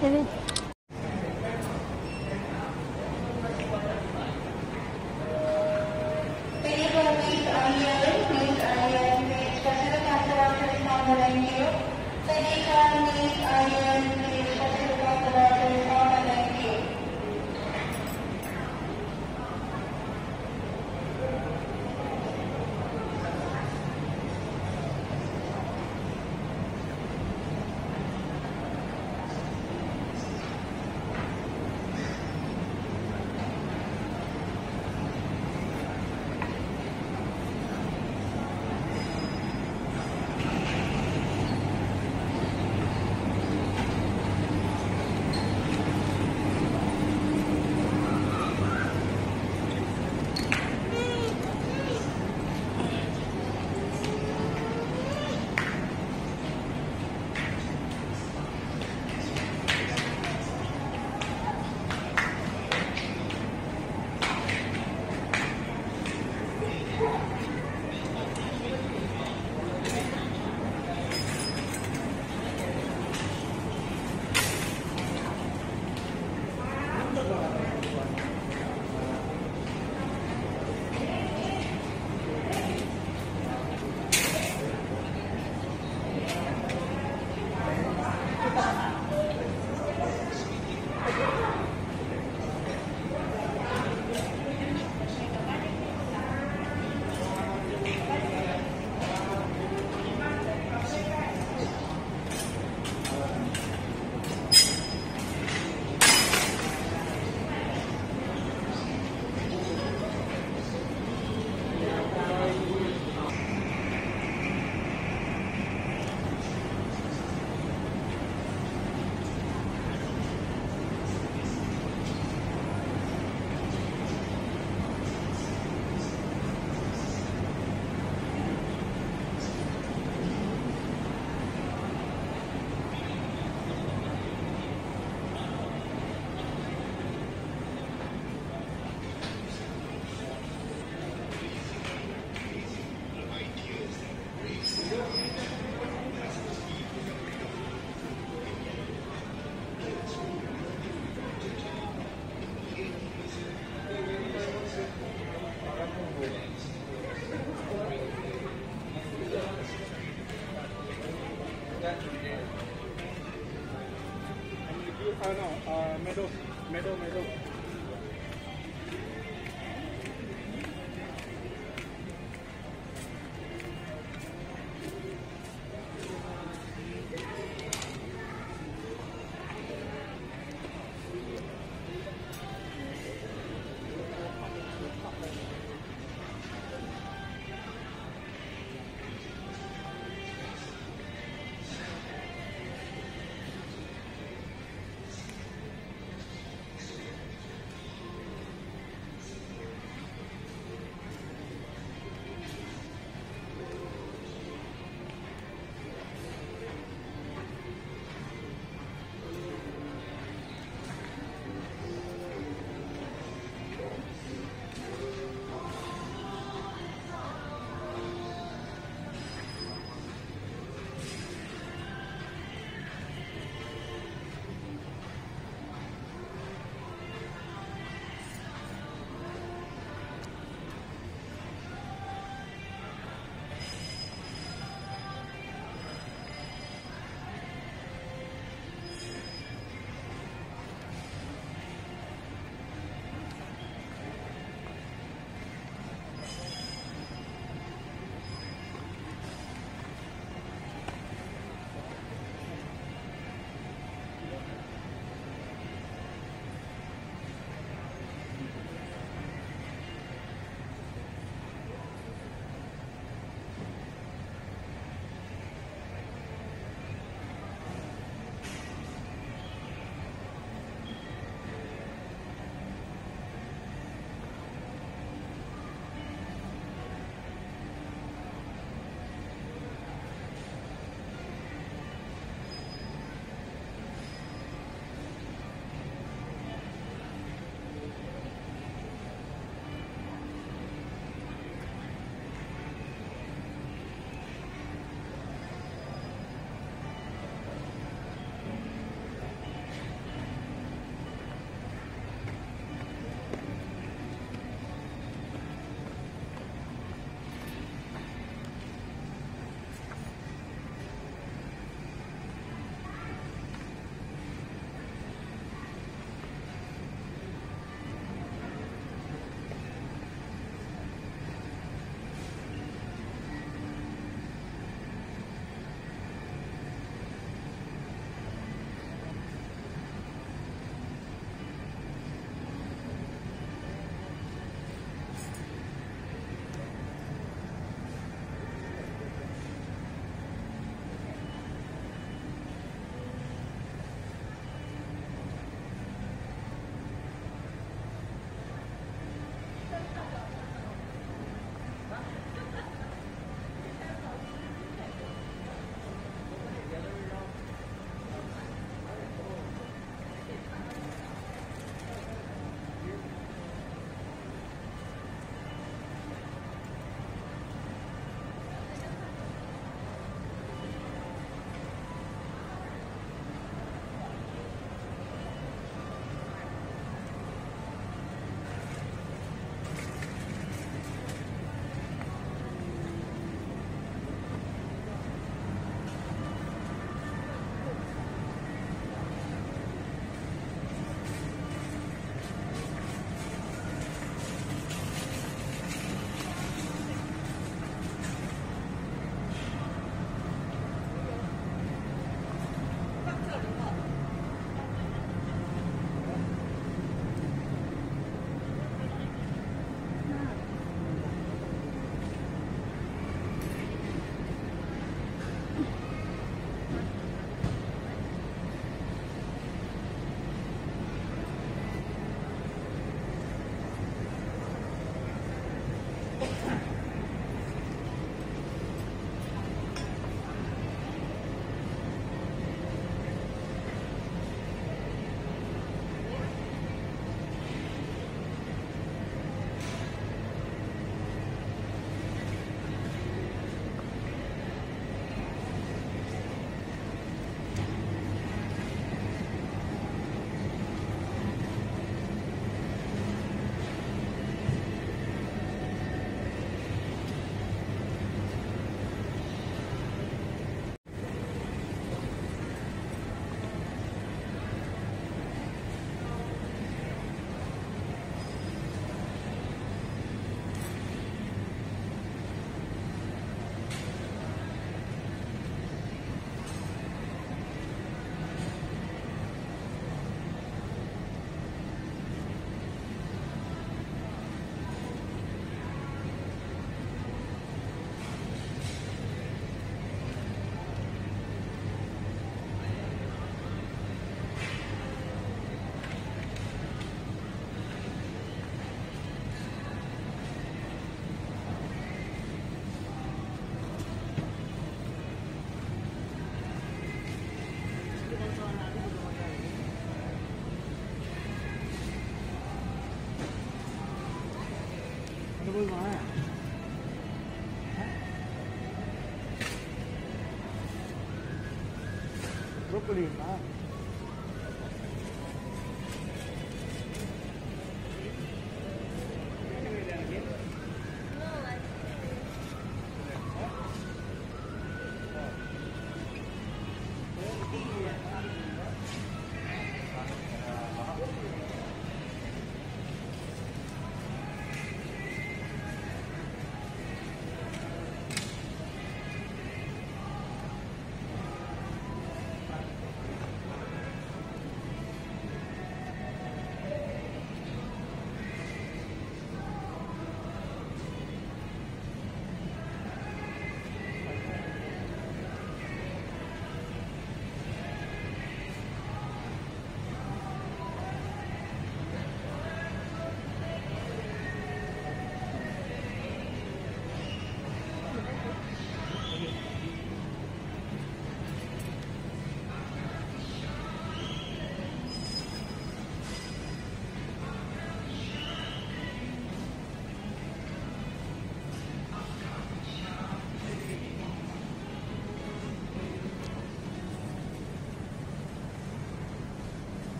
因为